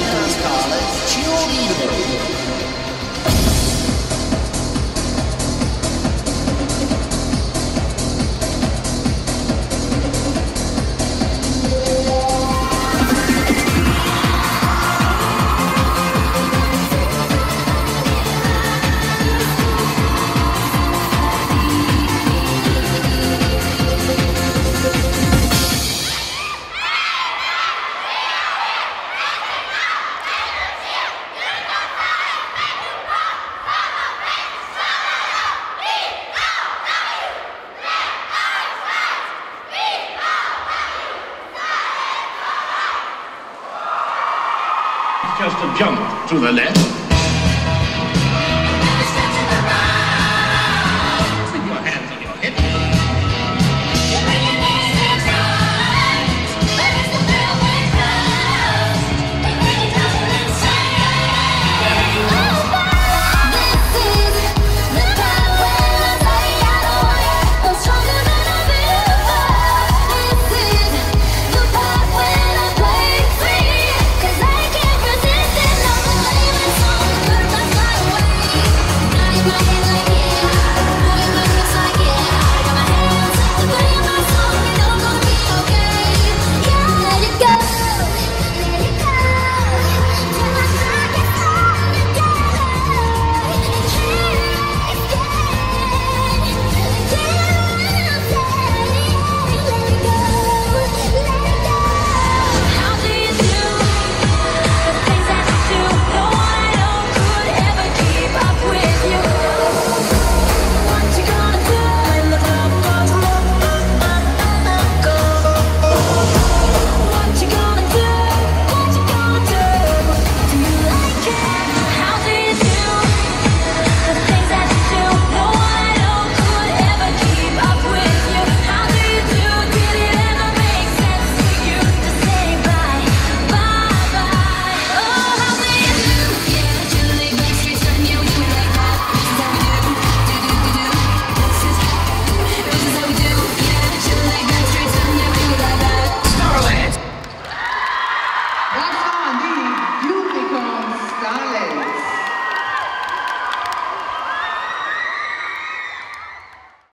Jumpers Carlet, cheerleader. Just a jump to the left.